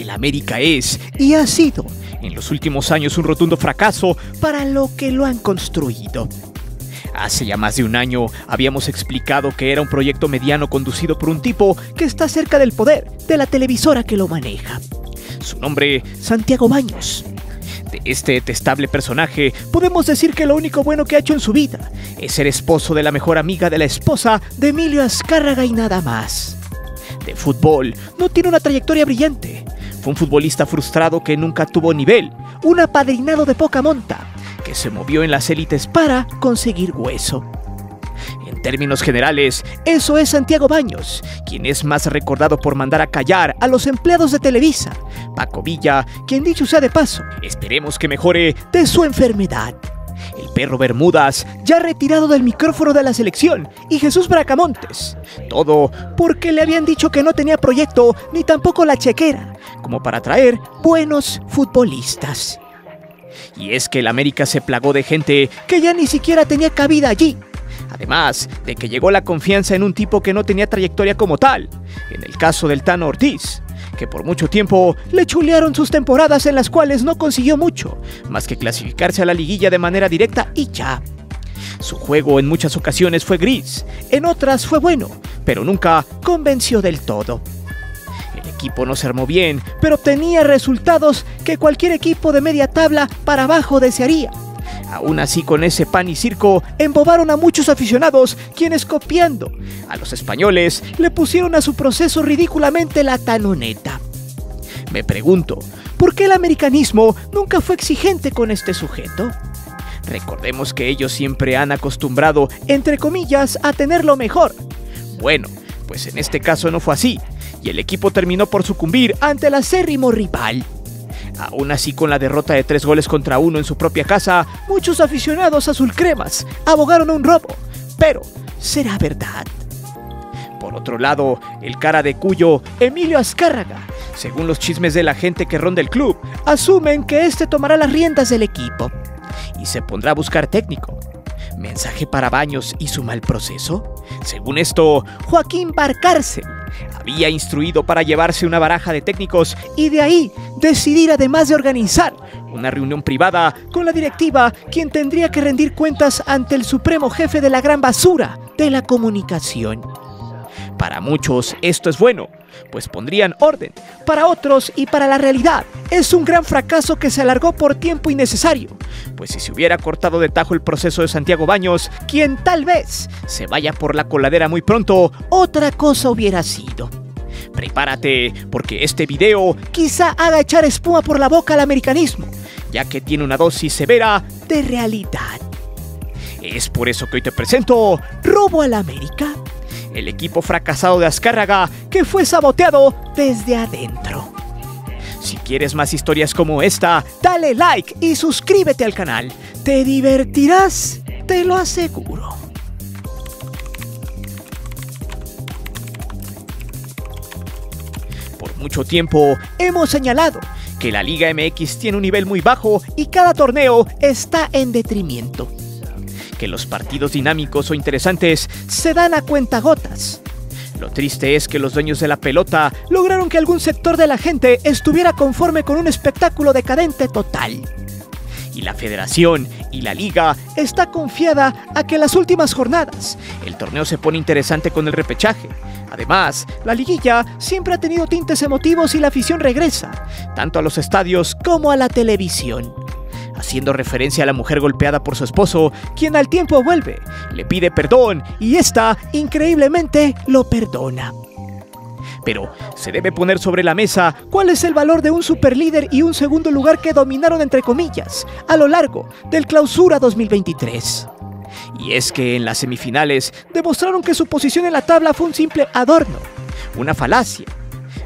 El América es y ha sido en los últimos años un rotundo fracaso para lo que lo han construido. Hace ya más de un año habíamos explicado que era un proyecto mediano conducido por un tipo que está cerca del poder de la televisora que lo maneja. Su nombre, Santiago Baños. De este detestable personaje, podemos decir que lo único bueno que ha hecho en su vida es ser esposo de la mejor amiga de la esposa de Emilio Azcárraga y nada más. De fútbol, no tiene una trayectoria brillante. Un futbolista frustrado que nunca tuvo nivel, un apadrinado de poca monta, que se movió en las élites para conseguir hueso. En términos generales, eso es Santiago Baños, quien es más recordado por mandar a callar a los empleados de Televisa, Paco Villa, quien dicho sea de paso, esperemos que mejore de su enfermedad. El perro Bermudas, ya retirado del micrófono de la selección, y Jesús Bracamontes. Todo porque le habían dicho que no tenía proyecto ni tampoco la chequera, como para traer buenos futbolistas. Y es que el América se plagó de gente que ya ni siquiera tenía cabida allí. Además de que llegó la confianza en un tipo que no tenía trayectoria como tal, en el caso del Tano Ortiz, que por mucho tiempo le chulearon sus temporadas en las cuales no consiguió mucho, más que clasificarse a la liguilla de manera directa y ya. Su juego en muchas ocasiones fue gris, en otras fue bueno, pero nunca convenció del todo. Equipo no se armó bien, pero tenía resultados que cualquier equipo de media tabla para abajo desearía. Aún así, con ese pan y circo, embobaron a muchos aficionados, quienes copiando a los españoles le pusieron a su proceso ridículamente la tanoneta. Me pregunto, ¿por qué el americanismo nunca fue exigente con este sujeto? Recordemos que ellos siempre han acostumbrado, entre comillas, a tener lo mejor. Bueno, pues en este caso no fue así, el equipo terminó por sucumbir ante el acérrimo rival. Aún así, con la derrota de tres goles contra uno en su propia casa, muchos aficionados azulcremas abogaron a un robo. Pero, ¿será verdad? Por otro lado, el cara de Cuyo, Emilio Azcárraga, según los chismes de la gente que ronda el club, asumen que este tomará las riendas del equipo y se pondrá a buscar técnico. ¿Mensaje para Baños y su mal proceso? Según esto, Joaquín Barcárcel había instruido para llevarse una baraja de técnicos y de ahí decidir además de organizar una reunión privada con la directiva, quien tendría que rendir cuentas ante el supremo jefe de la gran basura de la comunicación. Para muchos esto es bueno, pues pondrían orden. Para otros y para la realidad es un gran fracaso que se alargó por tiempo innecesario, pues si se hubiera cortado de tajo el proceso de Santiago Baños, quien tal vez se vaya por la coladera muy pronto, otra cosa hubiera sido. Prepárate, porque este video quizá haga echar espuma por la boca al americanismo, ya que tiene una dosis severa de realidad. Es por eso que hoy te presento Robo al América, el equipo fracasado de Azcárraga que fue saboteado desde adentro. Si quieres más historias como esta, dale like y suscríbete al canal. Te divertirás, te lo aseguro. Por mucho tiempo hemos señalado que la Liga MX tiene un nivel muy bajo y cada torneo está en detrimento. Que los partidos dinámicos o interesantes se dan a cuentagotas. Lo triste es que los dueños de la pelota lograron que algún sector de la gente estuviera conforme con un espectáculo decadente total. Y la federación y la liga está confiada a que en las últimas jornadas el torneo se pone interesante con el repechaje. Además, la liguilla siempre ha tenido tintes emotivos y la afición regresa, tanto a los estadios como a la televisión haciendo referencia a la mujer golpeada por su esposo, quien al tiempo vuelve, le pide perdón y esta, increíblemente, lo perdona. Pero se debe poner sobre la mesa cuál es el valor de un superlíder y un segundo lugar que dominaron entre comillas a lo largo del clausura 2023. Y es que en las semifinales demostraron que su posición en la tabla fue un simple adorno, una falacia.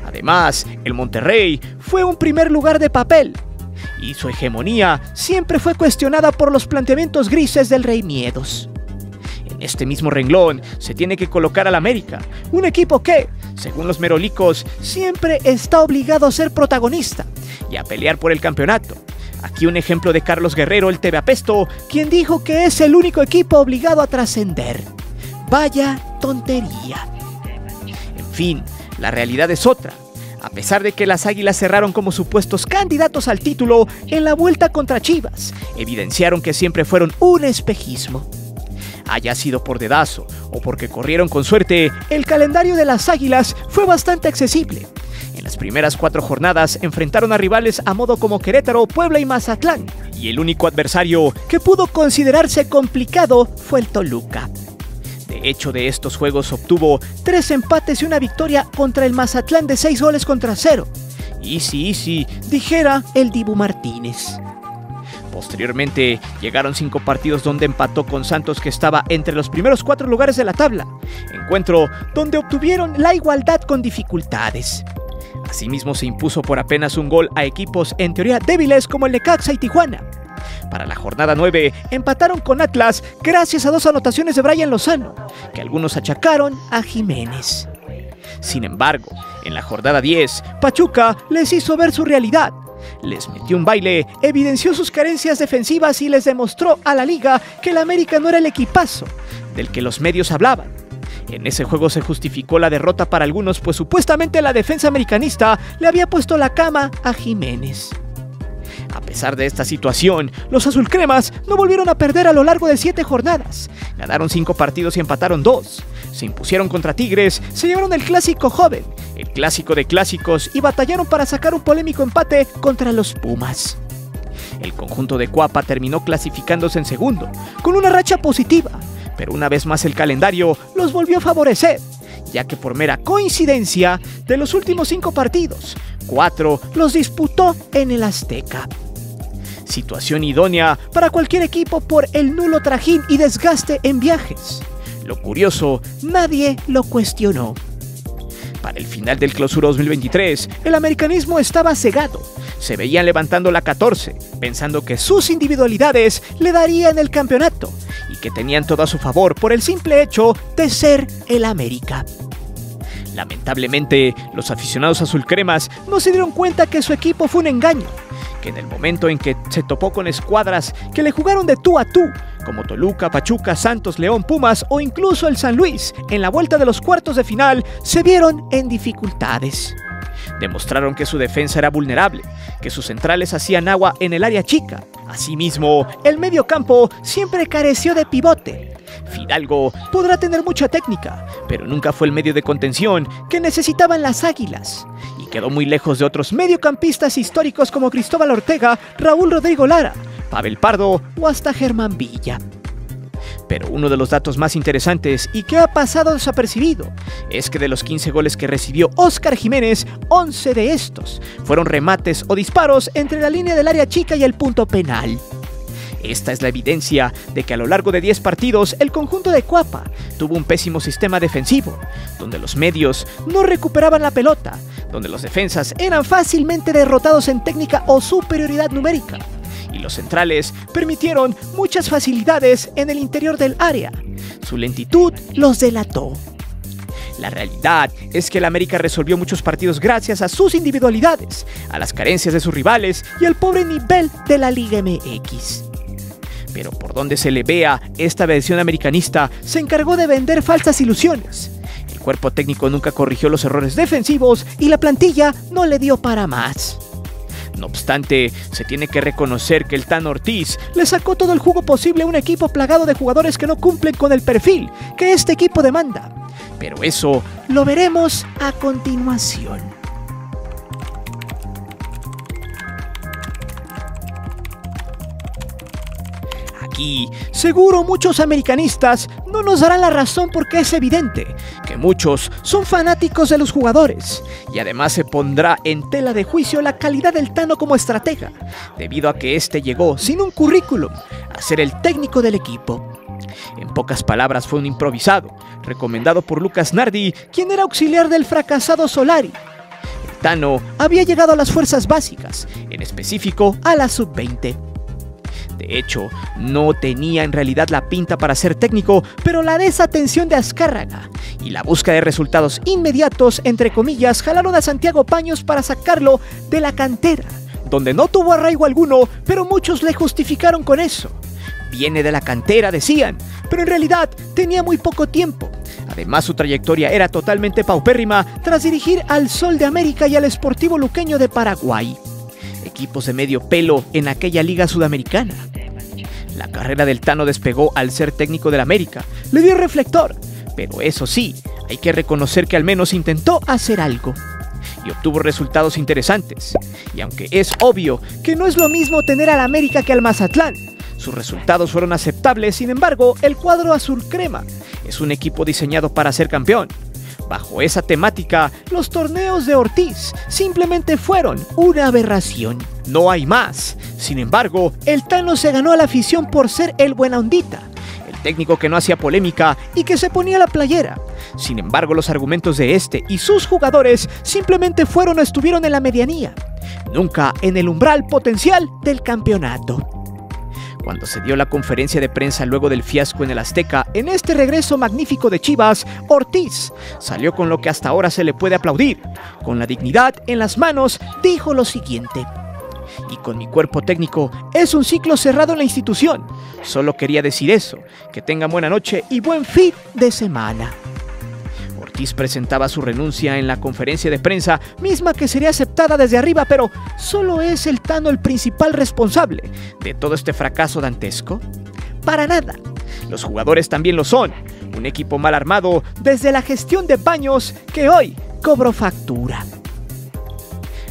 Además, el Monterrey fue un primer lugar de papel y su hegemonía siempre fue cuestionada por los planteamientos grises del Rey Miedos. En este mismo renglón se tiene que colocar al América, un equipo que, según los merolicos, siempre está obligado a ser protagonista y a pelear por el campeonato. Aquí un ejemplo de Carlos Guerrero, el TV Apesto, quien dijo que es el único equipo obligado a trascender. Vaya tontería. En fin, la realidad es otra. A pesar de que las Águilas cerraron como supuestos candidatos al título en la vuelta contra Chivas, evidenciaron que siempre fueron un espejismo. Haya sido por dedazo o porque corrieron con suerte, el calendario de las Águilas fue bastante accesible. En las primeras cuatro jornadas enfrentaron a rivales a modo como Querétaro, Puebla y Mazatlán, y el único adversario que pudo considerarse complicado fue el Toluca. De hecho, de estos juegos obtuvo tres empates y una victoria contra el Mazatlán de seis goles contra cero. Easy, easy, dijera el Dibu Martínez. Posteriormente llegaron cinco partidos donde empató con Santos que estaba entre los primeros cuatro lugares de la tabla, encuentro donde obtuvieron la igualdad con dificultades. Asimismo se impuso por apenas un gol a equipos en teoría débiles como el Necaxa y Tijuana. Para la jornada 9 empataron con Atlas gracias a dos anotaciones de Brian Lozano, que algunos achacaron a Jiménez. Sin embargo, en la jornada 10, Pachuca les hizo ver su realidad. Les metió un baile, evidenció sus carencias defensivas y les demostró a la liga que el América no era el equipazo del que los medios hablaban. En ese juego se justificó la derrota para algunos, pues supuestamente la defensa americanista le había puesto la cama a Jiménez. Pesar de esta situación, los azulcremas no volvieron a perder a lo largo de siete jornadas. Ganaron cinco partidos y empataron dos. Se impusieron contra Tigres, se llevaron el clásico joven, el clásico de clásicos y batallaron para sacar un polémico empate contra los Pumas. El conjunto de Cuapa terminó clasificándose en segundo, con una racha positiva, pero una vez más el calendario los volvió a favorecer, ya que por mera coincidencia, de los últimos cinco partidos, cuatro los disputó en el Azteca. Situación idónea para cualquier equipo por el nulo trajín y desgaste en viajes. Lo curioso, nadie lo cuestionó. Para el final del clausura 2023, el americanismo estaba cegado. Se veían levantando la 14, pensando que sus individualidades le darían el campeonato y que tenían todo a su favor por el simple hecho de ser el América. Lamentablemente, los aficionados azulcremas no se dieron cuenta que su equipo fue un engaño, que en el momento en que se topó con escuadras que le jugaron de tú a tú, como Toluca, Pachuca, Santos, León, Pumas o incluso el San Luis, en la vuelta de los cuartos de final, se vieron en dificultades. Demostraron que su defensa era vulnerable, que sus centrales hacían agua en el área chica. Asimismo, el medio campo siempre careció de pivote. Fidalgo podrá tener mucha técnica, pero nunca fue el medio de contención que necesitaban las águilas. Quedó muy lejos de otros mediocampistas históricos como Cristóbal Ortega, Raúl Rodrigo Lara, Pavel Pardo o hasta Germán Villa. Pero uno de los datos más interesantes y que ha pasado desapercibido es que de los 15 goles que recibió Óscar Jiménez, 11 de estos fueron remates o disparos entre la línea del área chica y el punto penal. Esta es la evidencia de que a lo largo de 10 partidos el conjunto de Cuapa tuvo un pésimo sistema defensivo, donde los medios no recuperaban la pelota, donde los defensas eran fácilmente derrotados en técnica o superioridad numérica, y los centrales permitieron muchas facilidades en el interior del área. Su lentitud los delató. La realidad es que el América resolvió muchos partidos gracias a sus individualidades, a las carencias de sus rivales y al pobre nivel de la Liga MX. Pero por donde se le vea, esta versión americanista se encargó de vender falsas ilusiones. El cuerpo técnico nunca corrigió los errores defensivos y la plantilla no le dio para más. No obstante, se tiene que reconocer que el Tan Ortiz le sacó todo el jugo posible a un equipo plagado de jugadores que no cumplen con el perfil que este equipo demanda. Pero eso lo veremos a continuación. Aquí, seguro muchos americanistas no nos darán la razón porque es evidente que muchos son fanáticos de los jugadores y además se pondrá en tela de juicio la calidad del Tano como estratega, debido a que este llegó sin un currículum a ser el técnico del equipo. En pocas palabras fue un improvisado, recomendado por Lucas Nardi, quien era auxiliar del fracasado Solari. El Tano había llegado a las fuerzas básicas, en específico a la sub-20. De hecho, no tenía en realidad la pinta para ser técnico, pero la desatención de Azcárraga y la búsqueda de resultados inmediatos, entre comillas, jalaron a Santiago Paños para sacarlo de la cantera, donde no tuvo arraigo alguno, pero muchos le justificaron con eso. Viene de la cantera, decían, pero en realidad tenía muy poco tiempo. Además, su trayectoria era totalmente paupérrima tras dirigir al Sol de América y al Esportivo Luqueño de Paraguay, equipos de medio pelo en aquella liga sudamericana. La carrera del Tano despegó al ser técnico del América, le dio reflector, pero eso sí, hay que reconocer que al menos intentó hacer algo y obtuvo resultados interesantes. Y aunque es obvio que no es lo mismo tener al América que al Mazatlán, sus resultados fueron aceptables, sin embargo, el cuadro azul crema es un equipo diseñado para ser campeón. Bajo esa temática, los torneos de Ortiz simplemente fueron una aberración. No hay más. Sin embargo, el Tano se ganó a la afición por ser el buena ondita, el técnico que no hacía polémica y que se ponía la playera. Sin embargo, los argumentos de este y sus jugadores simplemente fueron o estuvieron en la medianía, nunca en el umbral potencial del campeonato. Cuando se dio la conferencia de prensa luego del fiasco en el Azteca, en este regreso magnífico de Chivas, Ortiz salió con lo que hasta ahora se le puede aplaudir. Con la dignidad en las manos, dijo lo siguiente. Y con mi cuerpo técnico es un ciclo cerrado en la institución. Solo quería decir eso. Que tengan buena noche y buen fin de semana. Ortiz presentaba su renuncia en la conferencia de prensa, misma que sería aceptada desde arriba, pero ¿solo es el Tano el principal responsable de todo este fracaso dantesco? Para nada. Los jugadores también lo son. Un equipo mal armado desde la gestión de baños que hoy cobró factura.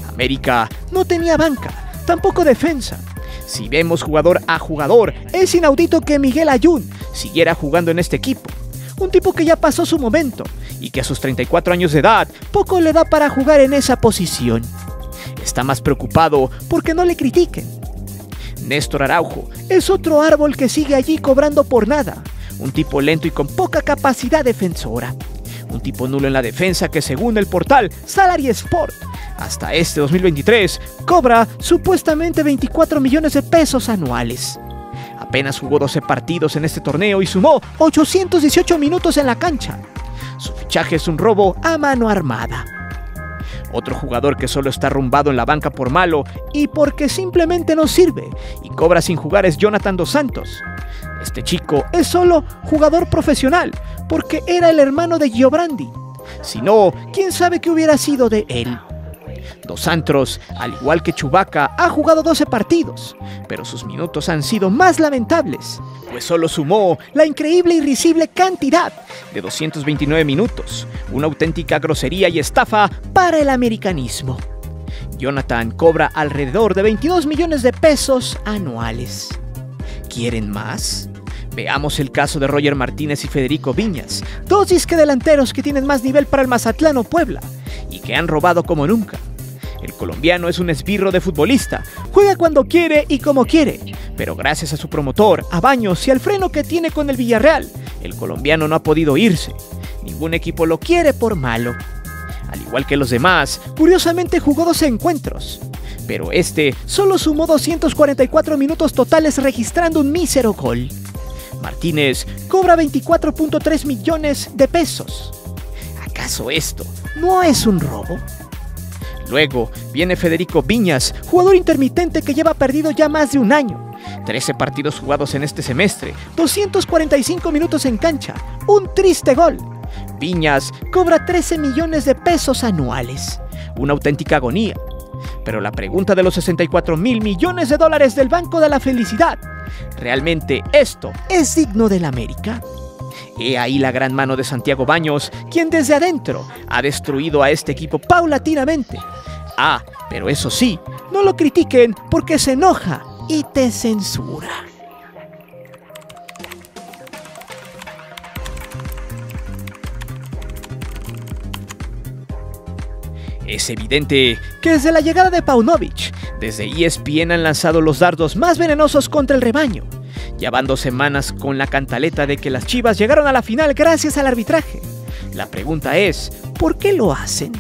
América no tenía banca, tampoco defensa. Si vemos jugador a jugador, es inaudito que Miguel Ayun siguiera jugando en este equipo. Un tipo que ya pasó su momento y que a sus 34 años de edad poco le da para jugar en esa posición. Está más preocupado porque no le critiquen. Néstor Araujo es otro árbol que sigue allí cobrando por nada. Un tipo lento y con poca capacidad defensora. Un tipo nulo en la defensa que según el portal Salary Sport, hasta este 2023 cobra supuestamente 24 millones de pesos anuales. Apenas jugó 12 partidos en este torneo y sumó 818 minutos en la cancha. Su fichaje es un robo a mano armada. Otro jugador que solo está rumbado en la banca por malo y porque simplemente no sirve y cobra sin jugar es Jonathan Dos Santos. Este chico es solo jugador profesional porque era el hermano de Giobrandi. Si no, quién sabe qué hubiera sido de él. Dos Santos, al igual que Chubaca, ha jugado 12 partidos, pero sus minutos han sido más lamentables, pues solo sumó la increíble y risible cantidad de 229 minutos, una auténtica grosería y estafa para el americanismo. Jonathan cobra alrededor de 22 millones de pesos anuales. ¿Quieren más? Veamos el caso de Roger Martínez y Federico Viñas, dos disque delanteros que tienen más nivel para el Mazatlán o Puebla y que han robado como nunca. El colombiano es un esbirro de futbolista, juega cuando quiere y como quiere, pero gracias a su promotor, a Baños y al freno que tiene con el Villarreal, el colombiano no ha podido irse. Ningún equipo lo quiere por malo. Al igual que los demás, curiosamente jugó dos encuentros, pero este solo sumó 244 minutos totales registrando un mísero gol. Martínez cobra 24.3 millones de pesos. ¿Acaso esto no es un robo? Luego viene Federico Viñas, jugador intermitente que lleva perdido ya más de un año. 13 partidos jugados en este semestre, 245 minutos en cancha, un triste gol. Viñas cobra 13 millones de pesos anuales. Una auténtica agonía. Pero la pregunta de los 64 mil millones de dólares del Banco de la Felicidad, ¿realmente esto es digno del América? He ahí la gran mano de Santiago Baños, quien desde adentro ha destruido a este equipo paulatinamente. Ah, pero eso sí, no lo critiquen porque se enoja y te censura. Es evidente que desde la llegada de Paunovic, desde ESPN han lanzado los dardos más venenosos contra el rebaño. Ya van dos semanas con la cantaleta de que las Chivas llegaron a la final gracias al arbitraje. La pregunta es, ¿por qué lo hacen?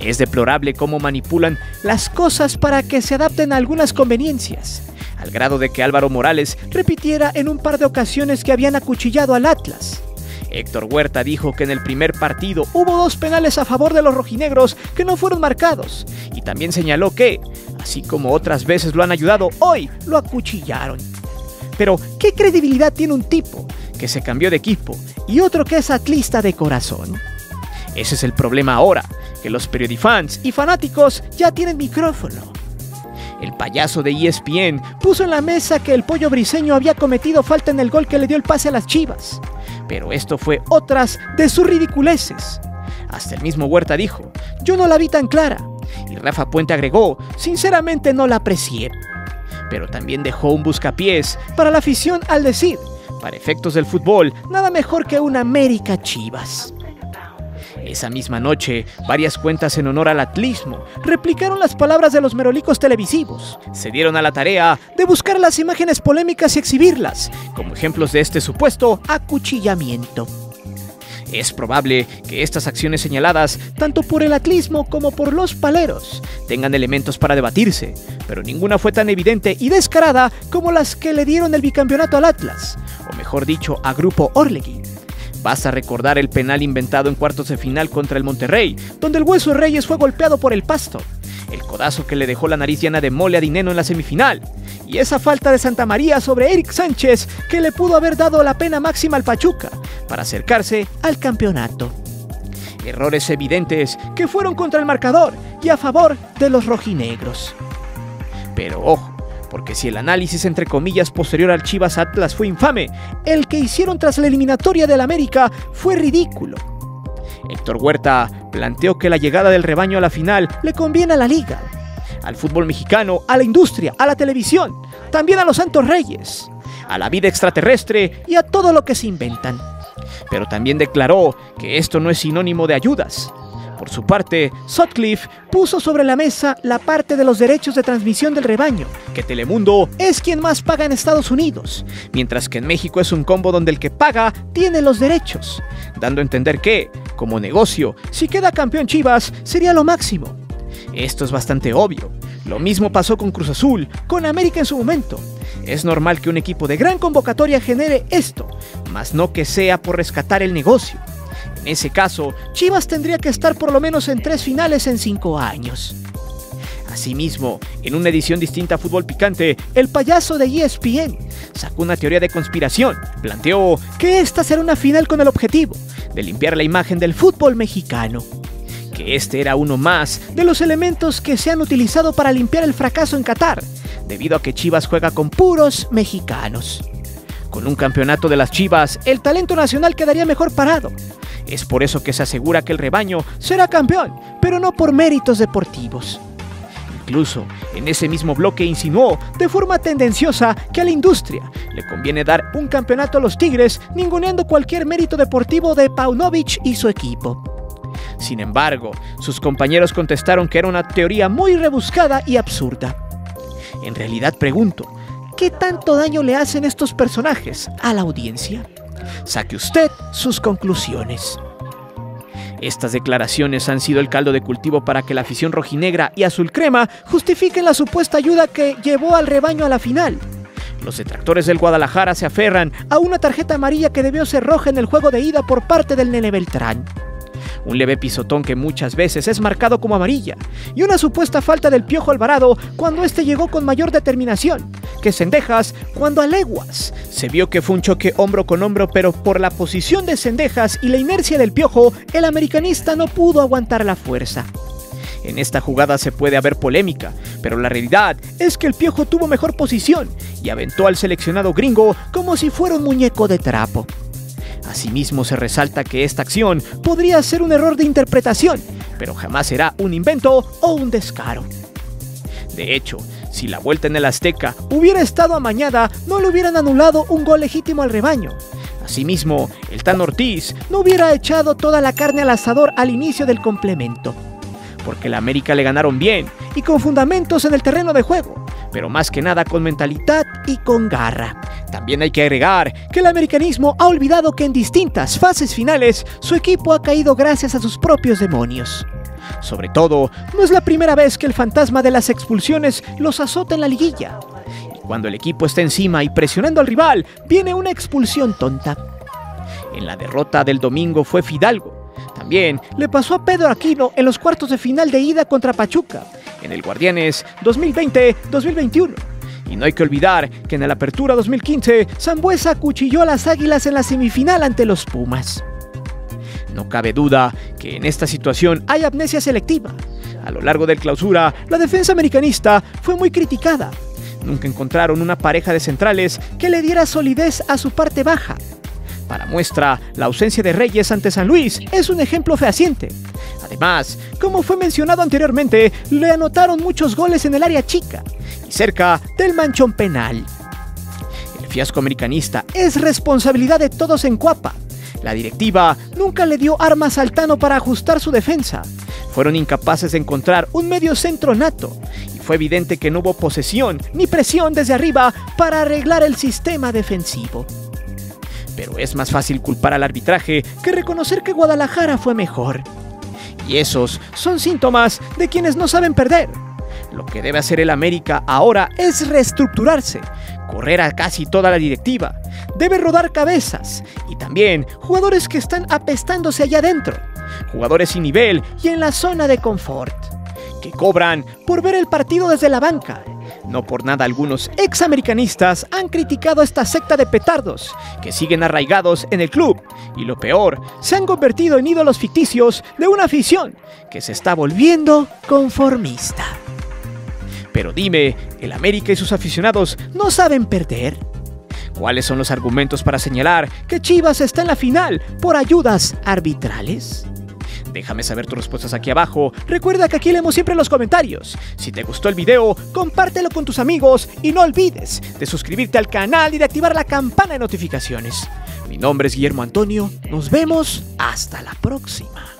Es deplorable cómo manipulan las cosas para que se adapten a algunas conveniencias, al grado de que Álvaro Morales repitiera en un par de ocasiones que habían acuchillado al Atlas. Héctor Huerta dijo que en el primer partido hubo dos penales a favor de los rojinegros que no fueron marcados, y también señaló que, así como otras veces lo han ayudado, hoy lo acuchillaron. Pero, ¿qué credibilidad tiene un tipo que se cambió de equipo y otro que es atlista de corazón. Ese es el problema ahora, que los periodifans y fanáticos ya tienen micrófono. El payaso de ESPN puso en la mesa que el pollo briseño había cometido falta en el gol que le dio el pase a las chivas. Pero esto fue otras de sus ridiculeces. Hasta el mismo Huerta dijo, yo no la vi tan clara. Y Rafa Puente agregó, sinceramente no la aprecié. Pero también dejó un buscapiés para la afición al decir, para efectos del fútbol, nada mejor que una América Chivas. Esa misma noche, varias cuentas en honor al atlismo replicaron las palabras de los merolicos televisivos. Se dieron a la tarea de buscar las imágenes polémicas y exhibirlas, como ejemplos de este supuesto acuchillamiento. Es probable que estas acciones señaladas, tanto por el atlismo como por los paleros, tengan elementos para debatirse, pero ninguna fue tan evidente y descarada como las que le dieron el bicampeonato al Atlas, o mejor dicho, a Grupo Orlegui. Basta recordar el penal inventado en cuartos de final contra el Monterrey, donde el Hueso Reyes fue golpeado por el pasto. El codazo que le dejó la nariz llena de mole a Dineno en la semifinal. Y esa falta de Santa María sobre Eric Sánchez que le pudo haber dado la pena máxima al Pachuca para acercarse al campeonato. Errores evidentes que fueron contra el marcador y a favor de los rojinegros. Pero ojo, porque si el análisis entre comillas posterior al Chivas Atlas fue infame, el que hicieron tras la eliminatoria del América fue ridículo. Héctor Huerta planteó que la llegada del rebaño a la final le conviene a la liga, al fútbol mexicano, a la industria, a la televisión, también a los Santos Reyes, a la vida extraterrestre y a todo lo que se inventan. Pero también declaró que esto no es sinónimo de ayudas, por su parte, Sutcliffe puso sobre la mesa la parte de los derechos de transmisión del rebaño, que Telemundo es quien más paga en Estados Unidos, mientras que en México es un combo donde el que paga tiene los derechos, dando a entender que, como negocio, si queda campeón Chivas sería lo máximo. Esto es bastante obvio. Lo mismo pasó con Cruz Azul, con América en su momento. Es normal que un equipo de gran convocatoria genere esto, mas no que sea por rescatar el negocio. En ese caso, Chivas tendría que estar por lo menos en tres finales en cinco años. Asimismo, en una edición distinta a Fútbol Picante, el payaso de ESPN sacó una teoría de conspiración. Planteó que esta será una final con el objetivo de limpiar la imagen del fútbol mexicano. Que este era uno más de los elementos que se han utilizado para limpiar el fracaso en Qatar, debido a que Chivas juega con puros mexicanos. Con un campeonato de las Chivas, el talento nacional quedaría mejor parado, es por eso que se asegura que el rebaño será campeón, pero no por méritos deportivos. Incluso en ese mismo bloque insinuó de forma tendenciosa que a la industria le conviene dar un campeonato a los Tigres, ninguneando cualquier mérito deportivo de Paunovic y su equipo. Sin embargo, sus compañeros contestaron que era una teoría muy rebuscada y absurda. En realidad pregunto, ¿qué tanto daño le hacen estos personajes a la audiencia? Saque usted sus conclusiones. Estas declaraciones han sido el caldo de cultivo para que la afición rojinegra y azul crema justifiquen la supuesta ayuda que llevó al rebaño a la final. Los detractores del Guadalajara se aferran a una tarjeta amarilla que debió ser roja en el juego de ida por parte del Nene Beltrán un leve pisotón que muchas veces es marcado como amarilla, y una supuesta falta del Piojo Alvarado cuando este llegó con mayor determinación, que Cendejas cuando a leguas. Se vio que fue un choque hombro con hombro, pero por la posición de Cendejas y la inercia del Piojo, el americanista no pudo aguantar la fuerza. En esta jugada se puede haber polémica, pero la realidad es que el Piojo tuvo mejor posición y aventó al seleccionado gringo como si fuera un muñeco de trapo. Asimismo se resalta que esta acción podría ser un error de interpretación, pero jamás será un invento o un descaro. De hecho, si la vuelta en el Azteca hubiera estado amañada, no le hubieran anulado un gol legítimo al rebaño. Asimismo, el Tan Ortiz no hubiera echado toda la carne al asador al inicio del complemento. Porque la América le ganaron bien y con fundamentos en el terreno de juego, pero más que nada con mentalidad y con garra. También hay que agregar que el americanismo ha olvidado que en distintas fases finales su equipo ha caído gracias a sus propios demonios. Sobre todo, no es la primera vez que el fantasma de las expulsiones los azota en la liguilla. Y cuando el equipo está encima y presionando al rival, viene una expulsión tonta. En la derrota del domingo fue Fidalgo. También le pasó a Pedro Aquino en los cuartos de final de ida contra Pachuca, en el Guardianes 2020-2021 Y no hay que olvidar que en la Apertura 2015, Zambuesa cuchilló a las Águilas en la semifinal ante los Pumas. No cabe duda que en esta situación hay amnesia selectiva. A lo largo del clausura, la defensa americanista fue muy criticada. Nunca encontraron una pareja de centrales que le diera solidez a su parte baja. Para muestra, la ausencia de Reyes ante San Luis es un ejemplo fehaciente. Además, como fue mencionado anteriormente, le anotaron muchos goles en el área chica y cerca del manchón penal. El fiasco americanista es responsabilidad de todos en Cuapa. La directiva nunca le dio armas al Tano para ajustar su defensa. Fueron incapaces de encontrar un medio centro nato y fue evidente que no hubo posesión ni presión desde arriba para arreglar el sistema defensivo. Pero es más fácil culpar al arbitraje que reconocer que Guadalajara fue mejor. Y esos son síntomas de quienes no saben perder. Lo que debe hacer el América ahora es reestructurarse, correr a casi toda la directiva, debe rodar cabezas y también jugadores que están apestándose allá adentro, jugadores sin nivel y en la zona de confort, que cobran por ver el partido desde la banca. No por nada algunos examericanistas han criticado esta secta de petardos que siguen arraigados en el club y lo peor, se han convertido en ídolos ficticios de una afición que se está volviendo conformista. Pero dime, ¿el América y sus aficionados no saben perder? ¿Cuáles son los argumentos para señalar que Chivas está en la final por ayudas arbitrales? Déjame saber tus respuestas aquí abajo. Recuerda que aquí leemos siempre los comentarios. Si te gustó el video, compártelo con tus amigos y no olvides de suscribirte al canal y de activar la campana de notificaciones. Mi nombre es Guillermo Antonio. Nos vemos hasta la próxima.